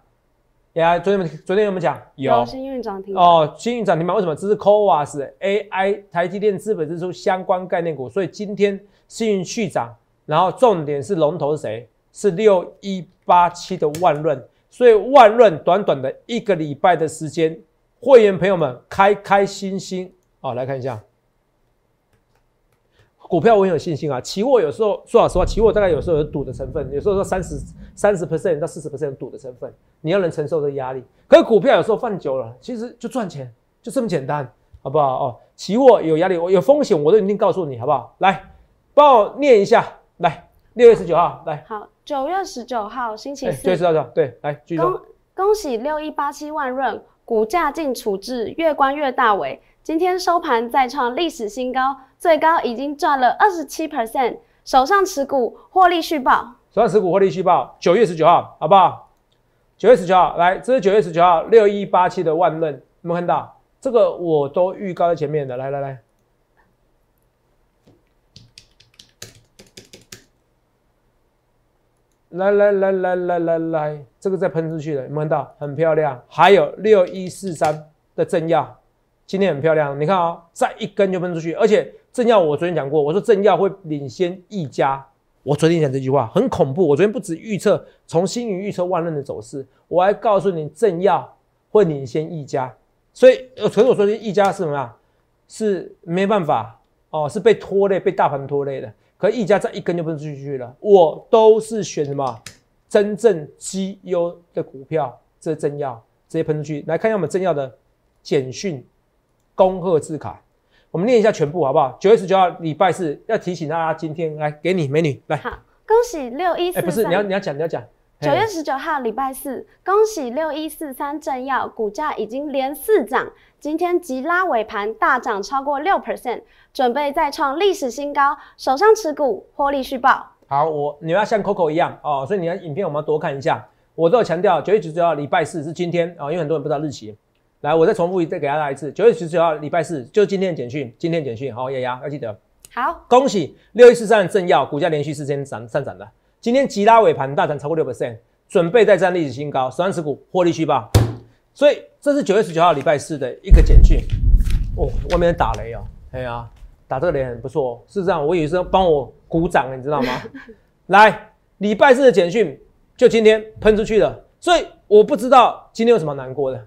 呀，昨天昨天有没有讲？有星云涨停哦，星云涨停板为什么？这是 o a s AI 台积电资本支出相关概念股，所以今天星云续涨。然后重点是龙头是谁？是六一八七的万润，所以万润短短的一个礼拜的时间，会员朋友们开开心心啊！来看一下股票，我很有信心啊。期货有时候说老实话，期货大概有时候有赌的成分，有时候说三十三十 percent 到四十 percent 赌的成分，你要能承受这压力。可是股票有时候放久了，其实就赚钱，就这么简单，好不好？哦，期货有压力，我有风险，我都一定告诉你，好不好？来，帮我念一下。来，六月十九号，来。好，九月十九号星期四。九月十九号，对，来继续。恭恭喜六一八七万润股价净处置越关越大尾，今天收盘再创历史新高，最高已经赚了二十七 percent，手上持股获利续报。手上持股获利续报，九月十九号，好不好？九月十九号，来，这是九月十九号六一八七的万润，有没有看到？这个我都预告在前面的，来来来。来来来来来来来，这个再喷出去了，有没有看到？很漂亮。还有六一四三的正药，今天很漂亮。你看啊，再一根就喷出去，而且正要我昨天讲过，我说正要会领先一家。我昨天讲这句话很恐怖。我昨天不止预测从新宇预测万润的走势，我还告诉你正要会领先一家。所以，呃，可是我说的一家是什么呀？是没办法哦，是被拖累，被大盘拖累的。可一家再一根就喷出去了。我都是选什么真正绩优的股票，这正要直接喷出去。来看一下我们正要的简讯恭贺字卡。我们念一下全部好不好？九月十九号礼拜四，要提醒大家，今天来给你美女来。好，恭喜六一四。哎，不是，你要你要讲你要讲。九月十九号礼拜四，恭喜六一四三正要股价已经连四涨，今天急拉尾盘大涨超过六 percent，准备再创历史新高。手上持股获利续报。好，我你要像 Coco 一样哦，所以你的影片我们要多看一下。我都有强调，九月十九号礼拜四是今天啊，因为很多人不知道日期。来，我再重复一再给大家一次，九月十九号礼拜四就是今天的简讯，今天简讯，好，丫丫要记得。好，恭喜六一四三正耀股价连续四天涨上涨了，今天急拉尾盘大涨超过六 percent，准备再战历史新高，十万持股获利续报。所以这是九月十九号礼拜四的一个简讯。哦，外面打雷哦，哎呀，打这个雷很不错。事实上，我以为是帮我鼓掌，你知道吗？来，礼拜四的简讯就今天喷出去了，所以我不知道今天有什么难过的。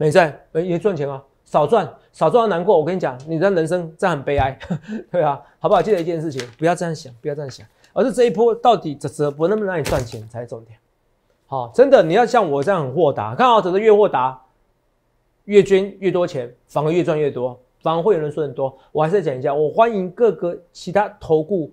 没在，也赚钱啊，少赚少赚难过。我跟你讲，你的人生这样很悲哀，对啊，好不好？记得一件事情，不要这样想，不要这样想，而是这一波到底泽泽不能不能让你赚钱才是重点。好，真的你要像我这样很豁达，看好泽泽越豁达，越捐越多钱，反而越赚越多，反而会有人说很多。我还是讲一下，我欢迎各个其他投顾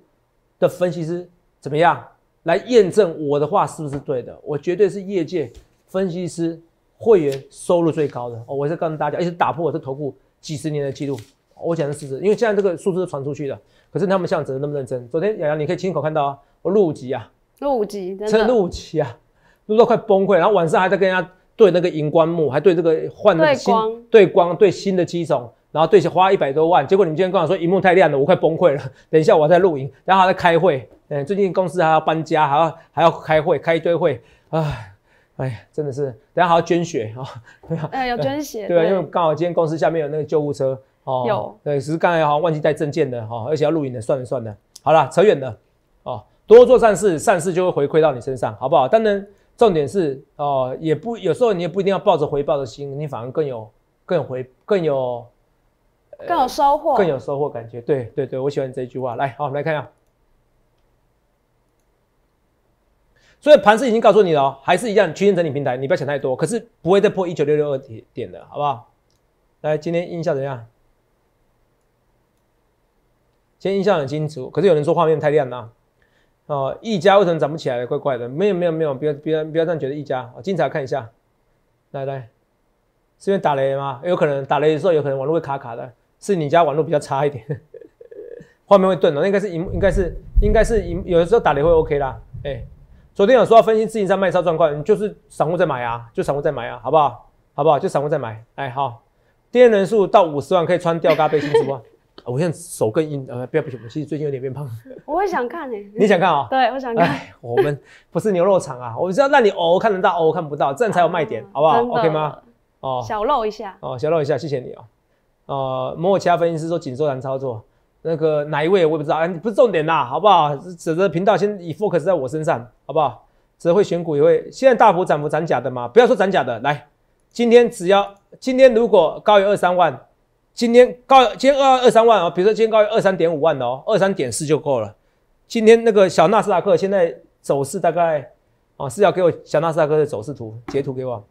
的分析师怎么样来验证我的话是不是对的。我绝对是业界分析师。会员收入最高的哦，我是告诉大家，而且打破我这头部几十年的记录。我讲的是实，因为现在这个数字传出去的，可是他们像泽那么认真。昨天洋洋，你可以亲口看到啊，我录五集啊，录五集，真的录五集啊，录到快崩溃。然后晚上还在跟人家对那个荧光幕，还对这个换那个新对光对新的机种，然后对花一百多万。结果你们今天跟我说荧幕太亮了，我快崩溃了。等一下我在录影，然后还在开会。嗯，最近公司还要搬家，还要还要开会，开一堆会，唉。哎呀，真的是，等下还要捐血啊！哎，要捐血。对啊，因为刚好今天公司下面有那个救护车哦。有。对，只是刚才好像忘记带证件的哈，而且要录影的，算了算了。好了，扯远了哦。多做善事，善事就会回馈到你身上，好不好？当然，重点是哦，也不有时候你也不一定要抱着回报的心，你反而更有更有回更有更有收获，更有收获感觉。对对对，我喜欢这一句话。来，好，我们来看一下。所以盘势已经告诉你了哦，还是一样区间整理平台，你不要想太多。可是不会再破一九六六二点点的，好不好？来，今天音效怎样？今天音效很清楚，可是有人说画面太亮了。哦，一家为什么涨不起来？怪怪的。没有没有没有，不要不要不要这样觉得一家。精彩看一下，来来，是因为打雷吗？有可能打雷的时候有可能网络会卡卡的，是你家网络比较差一点，画面会顿了。应该是应应该是应该是有的时候打雷会 OK 啦，哎。昨天有说要分析自营商卖超状况，你就是散户在买啊，就散户在买啊，好不好？好不好？就散户在买。哎，好，订阅人数到五十万可以穿吊嘎背心，是不？我现在手更硬，呃，不要不行，我其实最近有点变胖。我也想看诶，你想看啊？对，我想看。我们不是牛肉场啊，我是要让你偶看得到，偶看不到，这样才有卖点，好不好？OK 吗？哦，小露一下。哦，小露一下，谢谢你哦。呃，某某其他分析师说紧缩难操作。那个哪一位我也不知道，哎，不是重点啦，好不好？指的频道先以 focus 在我身上，好不好？只会选股也会，现在大幅涨幅涨假的嘛？不要说涨假的，来，今天只要今天如果高于二三万，今天高今天二二三万哦，比如说今天高于二三点五万的哦，二三点四就够了。今天那个小纳斯达克现在走势大概哦是要给我小纳斯达克的走势图截图给我。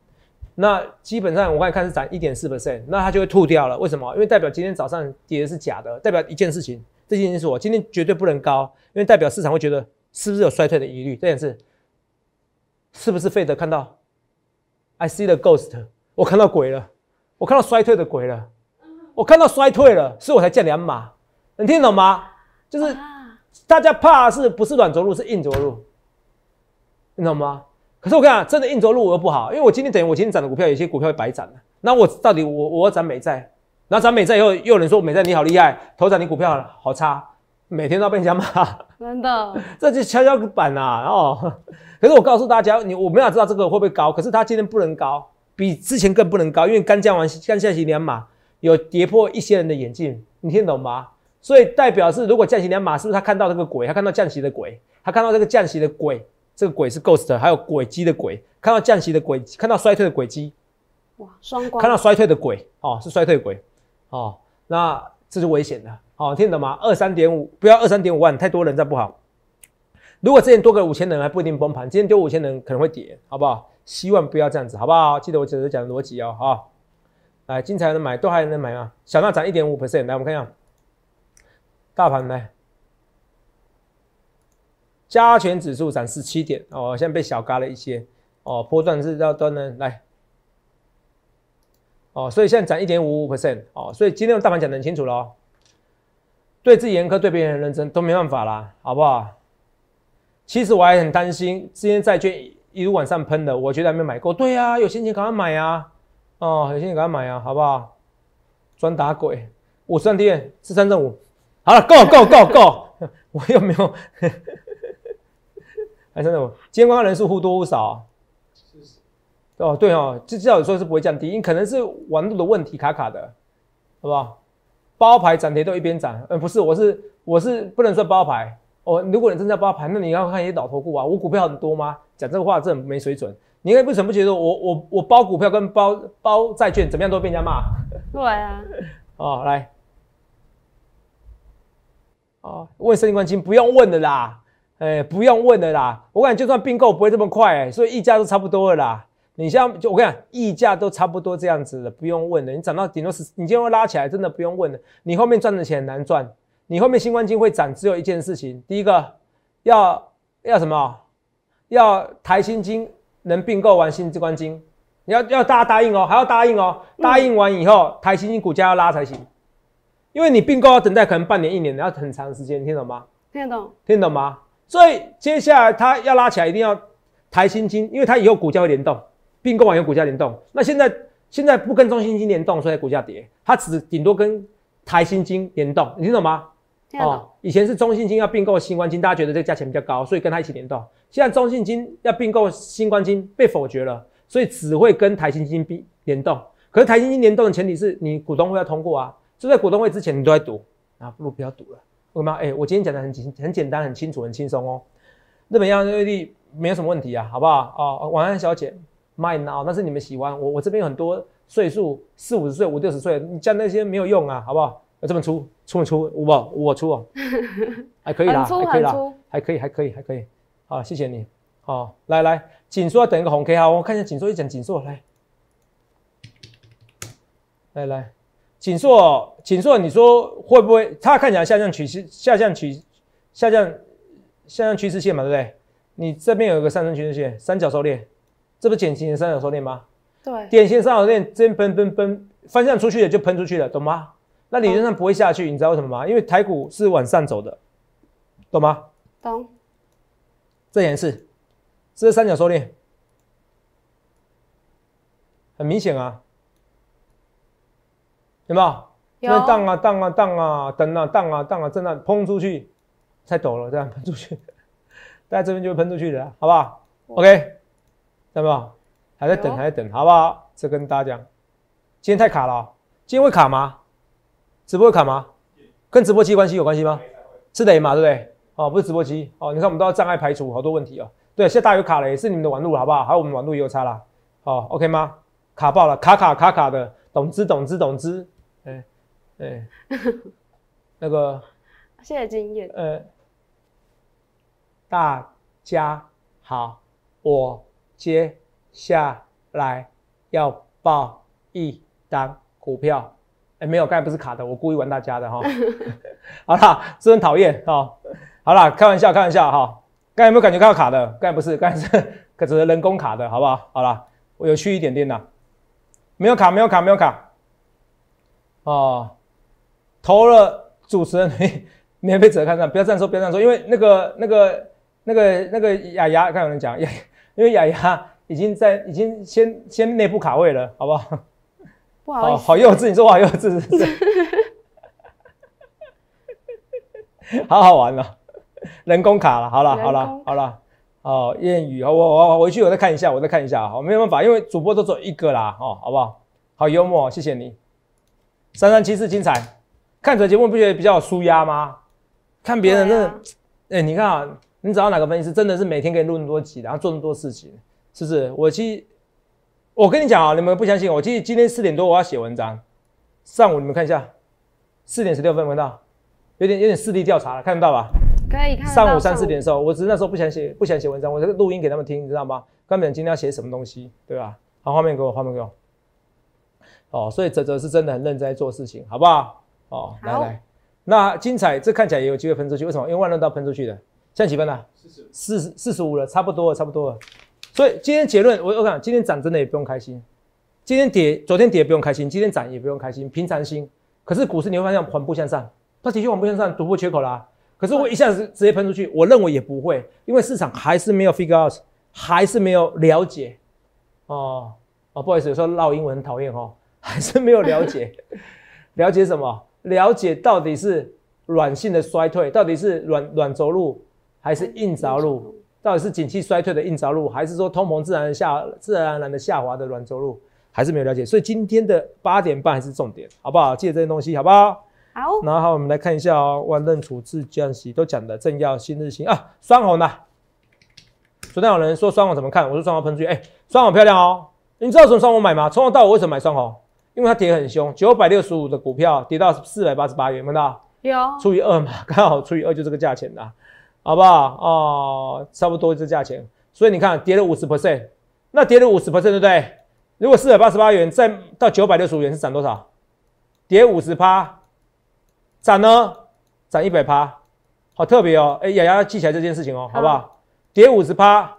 那基本上我刚才看是涨一点四 percent，那它就会吐掉了。为什么？因为代表今天早上跌的是假的，代表一件事情，这件事是我今天绝对不能高，因为代表市场会觉得是不是有衰退的疑虑。这件事是不是费德看到？I see the ghost，我看到鬼了，我看到衰退的鬼了，我看到衰退了，所以我才降两码。能听懂吗？就是大家怕是不是软着陆，是硬着陆，你懂吗？可是我看真的硬着陆又不好，因为我今天等于我今天涨的股票，有些股票会白涨了。那我到底我我要涨美债，然后涨美债以后又有人说美债你好厉害，头涨你股票好差，每天都被人家骂，真的，这就跷跷板呐。然后，可是我告诉大家，你我没法知道这个会不会高，可是它今天不能高，比之前更不能高，因为刚降完刚下息两码，有跌破一些人的眼镜，你听懂吗？所以代表是，如果降息两码，是不是他看到这个鬼？他看到降息的鬼，他看到这个降息的鬼，这个鬼是 ghost，还有轨迹的鬼，看到降息的轨，看到衰退的轨迹，哇，双光，看到衰退的鬼，哦，是衰退鬼，哦，那这是危险的。好，听懂吗？二三点五，不要二三点五万，太多人在不好。如果之前多个五千人还不一定崩盘，今天丢五千人可能会跌，好不好？希望不要这样子，好不好？记得我只是讲逻辑哦，好。来，精彩能买，都还能买吗？小纳涨一点五 percent，来，我们看一下大盘来，加权指数涨十七点哦，现在被小嘎了一些哦，波段是要端呢，来。哦，所以现在涨一点五五 percent 哦，所以今天大盘讲得很清楚了哦。对自己严苛，对别人很认真，都没办法啦，好不好？其实我还很担心，今天债券一路往上喷的，我觉得还没买够。对呀，有心情赶快买呀！哦，有心情赶快买呀，好不好？专打鬼，五三天四三正五，好了，够够够够！我又没有，还真的，今天观看人数忽多忽少？哦，对哦，这至少说是不会降低，因为可能是网络的问题卡卡的，好不好？包牌涨跌都一边涨，嗯，不是，我是我是不能算包牌哦。如果你真的包牌，那你要看一些老头股啊。我股票很多吗？讲这个话真的没水准。你应该为什么不觉得我我我包股票跟包包债券怎么样都被人家骂？对啊。哦，来，哦，问生意关金不用问的啦，哎，不用问的啦。我感觉就算并购不会这么快，哎，所以溢价都差不多了啦。你像就我跟你讲，溢价都差不多这样子的，不用问的。你涨到顶多是，你今天会拉起来，真的不用问的。你后面赚的钱难赚，你后面新冠金会涨，只有一件事情，第一个要要什么？要台新金能并购完新之冠金，你要要大家答应哦，还要答应哦。答应完以后，台新金股价要拉才行，因为你并购要等待可能半年一年，要很长时间，听懂吗？听得懂？听懂吗？所以接下来它要拉起来，一定要台新金，因为它以后股价会联动。并购完有股价联动，那现在现在不跟中信金联动，所以股价跌。它只顶多跟台新金联动，你听懂吗？哦，以前是中信金要并购新冠金，大家觉得这个价钱比较高，所以跟它一起联动。现在中信金要并购新冠金被否决了，所以只会跟台新金并联动。可是台新金联动的前提是你股东会要通过啊，就在股东会之前你都在赌，啊，不如不要赌了。为什么？哎，我今天讲的很简很简单很清楚很轻松哦。日本央行利率没有什么问题啊，好不好？哦，晚安小姐。卖脑，那是你们喜欢我。我这边有很多岁数四五十岁、五六十岁，你讲那些没有用啊，好不好？要这么粗，出不出？我我出哦，还可以啦，还可以啦，还可以，还可以，还可以。好，谢谢你。好，来来，锦硕要等一个红 K 哈，我看一下紧缩，一讲锦硕来，来来，锦硕，锦硕，你说会不会？它看起来下降趋势，下降趋，下降下降趋势线嘛，对不对？你这边有一个上升趋势线，三角收敛。这不是典型的三角收敛吗？对，典型三角收敛，真喷喷喷，方向出去了就喷出去了，懂吗？那理论上不会下去，你知道为什么吗？因为台股是往上走的，懂吗？懂。这也是，这是三角收敛，很明显啊，有没有？有。荡啊荡啊荡啊，等啊荡啊荡啊，震荡喷出去，太陡了，这样喷出去，大家这边就会喷出去的，好不好？OK。有没有？还在等，还在等，好不好？这跟大家讲，今天太卡了，今天会卡吗？直播会卡吗？跟直播机关系有关系吗？是雷嘛，对不对？哦，不是直播机哦。你看我们都要障碍排除，好多问题哦。对，现在大有卡了，也是你们的网路，好不好？还有我们网路也有差啦。好，OK 吗？卡爆了，卡卡卡卡的，懂之懂之懂之。哎哎，那个，谢谢经验。呃，大家好，我。接下来要报一单股票，哎，没有，刚才不是卡的，我故意玩大家的哈。好啦，是很讨厌哈。好啦，开玩笑，开玩笑哈。刚才有没有感觉看到卡的？刚才不是，刚才是 可只是人工卡的，好不好？好啦，我有趣一点点啦，没有卡，没有卡，没有卡。哦，投了主持人免费折看看，不要这样说，不要这样说，因为那个、那个、那个、那个雅雅，刚有人讲雅。因为雅雅已经在已经先先内部卡位了，好不好？不好意思，好幼稚，你说我好幼稚，是不是？好好玩了，人工卡了，好了好了好了，哦，谚语，我我我回去我再看一下，我再看一下，好，没有办法，因为主播都只有一个啦，哦，好不好？好幽默，谢谢你。三三七四精彩，看着节目不觉得比较舒压吗？看别人那，哎，你看啊，你找到哪个分析师真的是每天给你录那么多集，然后做那么多事情，是不是？我其实，我跟你讲啊，你们不相信我，其实今天四点多我要写文章，上午你们看一下，四点十六分闻到。有点有点视力调查了，看得到吧？可以看。上午三四点的时候，我只是那时候不想写，不想写文章，我这个录音给他们听，你知道吗？刚本今天要写什么东西，对吧？好，画面给我，画面给我。哦，所以泽泽是真的很认真在做事情，好不好？哦，来来，那精彩，这看起来也有机会喷出去，为什么？因为万润都要喷出去的。现在几分了？四十四十四十五了，差不多了，差不多了。所以今天结论，我我讲，今天涨真的也不用开心，今天跌，昨天跌不用开心，今天涨也不用开心，平常心。可是股市你会发现缓步向上。它的确缓步向上突破缺口啦，可是我一下子直接喷出去，我认为也不会，因为市场还是没有 figure out，还是没有了解。哦哦，不好意思，有时候唠英文很讨厌哦，还是没有了解，了解什么？了解到底是软性的衰退，到底是软软着陆，还是硬着陆？到底是景气衰退的硬着陆，还是说通膨自然下自然而然的下滑的软着陆？还是没有了解。所以今天的八点半还是重点，好不好？记得这些东西，好不好？好，然后我们来看一下哦，万任处置降息都讲的正要新日新啊，双红的。昨天有人说双红怎么看？我说双红喷出去，哎，双红漂亮哦。你知道什么双红买吗？从头到尾为什么买双红？因为它跌很凶，九百六十五的股票跌到四百八十八元，看到？有除以二嘛，刚好除以二就这个价钱的，好不好？哦，差不多这价钱。所以你看跌了五十 percent，那跌了五十 percent 对不对？如果四百八十八元再到九百六十五元是涨多少？跌五十趴。涨呢？涨一百趴，好特别哦！哎，雅雅要记起来这件事情哦，好不好？跌五十趴，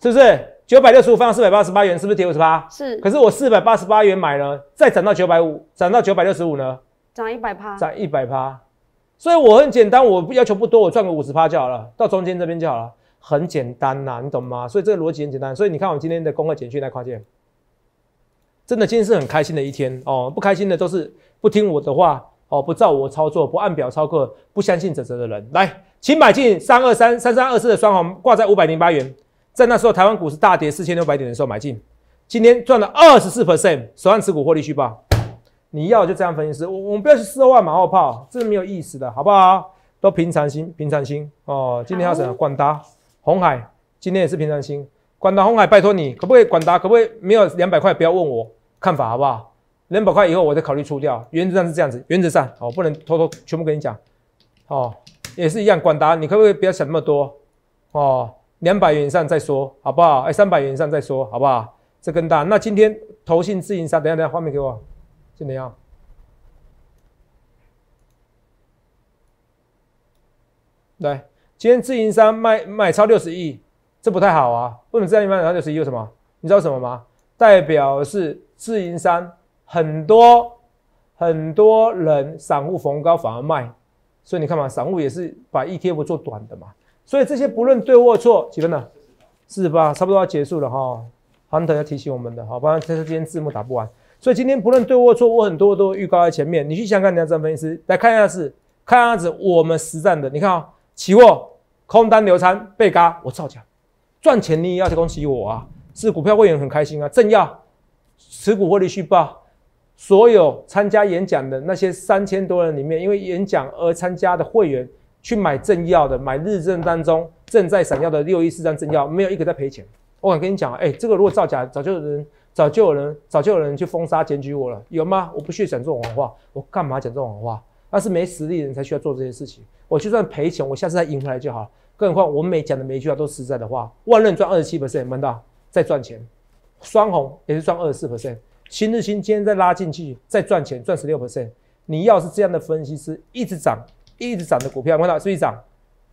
是不是？九百六十五放四百八十八元，是不是跌五十八？是。可是我四百八十八元买了，再涨到九百五，涨到九百六十五呢？涨一百趴。涨一百趴，所以我很简单，我要求不多，我赚个五十趴就好了，到中间这边就好了，很简单呐，你懂吗？所以这个逻辑很简单。所以你看我今天的功课简讯来跨界，真的今天是很开心的一天哦，不开心的都是不听我的话。哦，不照我操作，不按表操课，不相信哲哲的人，来，请买进三二三三三二四的双红，挂在五百零八元，在那时候台湾股市大跌四千六百点的时候买进，今天赚了二十四 percent，手上持股获利续报。你要就这样分析，我我们不要去四万马后炮，这是没有意思的，好不好？都平常心，平常心哦。今天要什么？管达、红海，今天也是平常心。管达、红海，拜托你，可不可以？管达可不可以？没有两百块，不要问我看法，好不好？两百块以后，我再考虑出掉。原则上是这样子，原则上哦，不能偷偷全部跟你讲哦，也是一样。管达，你可不可以不要想那么多哦？两百元以上再说，好不好？哎，三百元以上再说，好不好？这更大。那今天投信自营商，等下等下，画面给我，先等下。来，今天自营商卖卖超六十亿，这不太好啊。不能这样卖超六十亿，有什么？你知道什么吗？代表是自营商。很多很多人散户逢高反而卖，所以你看嘛，散户也是把 ETF 做短的嘛。所以这些不论对或错，几分呢？四十八，差不多要结束了哈。Hunter 要提醒我们的，好，不然这今天字幕打不完。所以今天不论对或错，我很多都预告在前面。你去想看人家这分析师来看一下是，看样子我们实战的，你看啊，期货空单流仓被嘎，我造假赚钱，你也要恭喜我啊，是股票会员很开心啊。正要持股获利续报。所有参加演讲的那些三千多人里面，因为演讲而参加的会员去买正药的，买日正当中正在闪耀的六一四张正药，没有一个在赔钱。我敢跟你讲，哎，这个如果造假，早就有人，早就有人，早就有人去封杀检举我了，有吗？我不屑讲这种谎话，我干嘛讲这种谎话？那是没实力的人才需要做这些事情。我就算赔钱，我下次再赢回来就好了。更何况我每讲的每一句话都实在的话，万润赚二十七 percent，门道再赚钱，双红也是赚二十四 percent。新日新今天再拉进去，再赚钱，赚十六 percent。你要是这样的分析师，一直涨，一直涨的股票，看到是不是涨？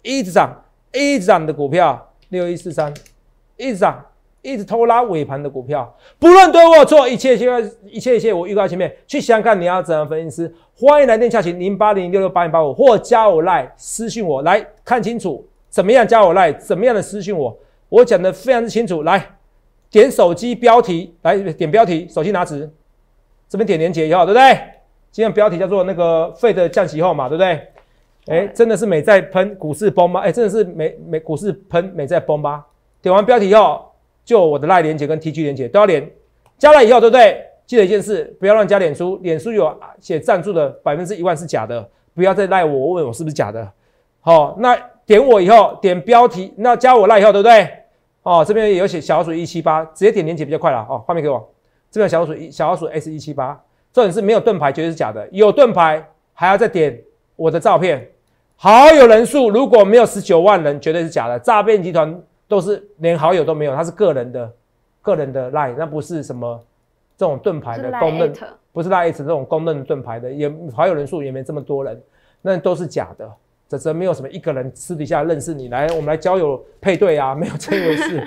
一直涨，一直涨的股票，六一四三，一直涨，一直偷拉尾盘的股票，不论对或错，一切一切一切一切，我预告前面去想看你要怎样分析师，欢迎来电洽询零八零六六八零八五，或加我赖私讯我来看清楚怎么样加我赖，怎么样的私讯我，我讲的非常之清楚，来。点手机标题，来点标题，手机拿直，这边点连接以后，对不对？今天标题叫做那个费的降息后嘛，对不对？哎，真的是美在喷，股市崩吗？哎，真的是美美股市喷，美在崩吗？点完标题以后，就我的赖连接跟 TG 连接都要连，加了以后，对不对？记得一件事，不要乱加脸书，脸书有写赞助的百分之一万是假的，不要再赖我问我是不是假的。好，那点我以后点标题，那加我赖以后，对不对？哦，这边也有写小老鼠一七八，直接点连接比较快了。哦，画面给我，这边小老鼠一小老鼠 S 一七八，重点是没有盾牌绝对是假的，有盾牌还要再点我的照片。好友人数如果没有十九万人，绝对是假的。诈骗集团都是连好友都没有，他是个人的个人的 line，，那不是什么这种盾牌的公认，不是 line 这种公认盾牌的，也好友人数也没这么多人，那都是假的。这这没有什么一个人私底下认识你来，我们来交友配对啊，没有这回事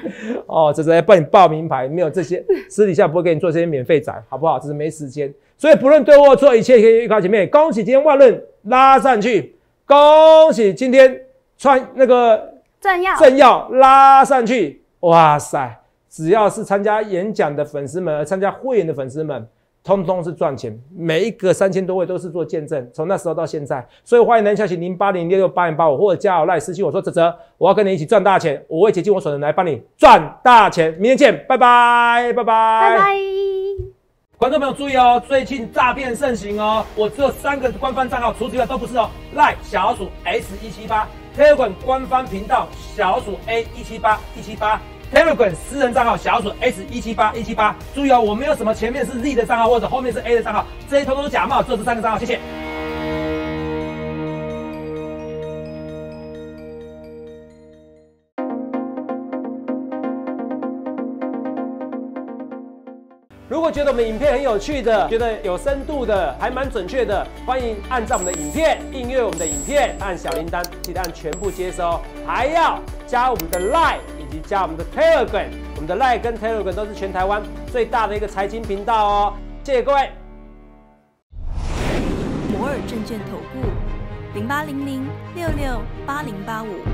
哦。这是来帮你报名牌，没有这些私底下不会给你做这些免费仔，好不好？只是没时间，所以不论对或错，一切可以靠前面。恭喜今天万润拉上去，恭喜今天穿那个正要正要拉上去，哇塞！只要是参加演讲的粉丝们，参加会员的粉丝们。通通是赚钱，每一个三千多位都是做见证，从那时候到现在，所以欢迎能下起零八零六六八零八五或者加我赖私信我说泽泽，我要跟你一起赚大钱，我会竭尽我所能来帮你赚大钱，明天见，拜拜拜拜拜拜。观众朋友注意哦，最近诈骗盛行哦，我只有三个官方账号，除此之外都不是哦，赖小鼠 S 一七八，Telegram 官方频道小鼠 A 一七八一七八。Telegram 私人账号小鼠 S 一七八一七八，注意哦，我没有什么前面是 Z 的账号或者后面是 A 的账号，这些通通假冒，只有这三个账号，谢谢。果觉得我们影片很有趣的，觉得有深度的，还蛮准确的，欢迎按照我们的影片订阅我们的影片，按小铃铛，记得按全部接收，还要加我们的 Line 以及。加我们的 Telegram，我们的 Line 跟 Telegram 都是全台湾最大的一个财经频道哦，谢谢各位。摩尔证券投顾零八零零六六八零八五。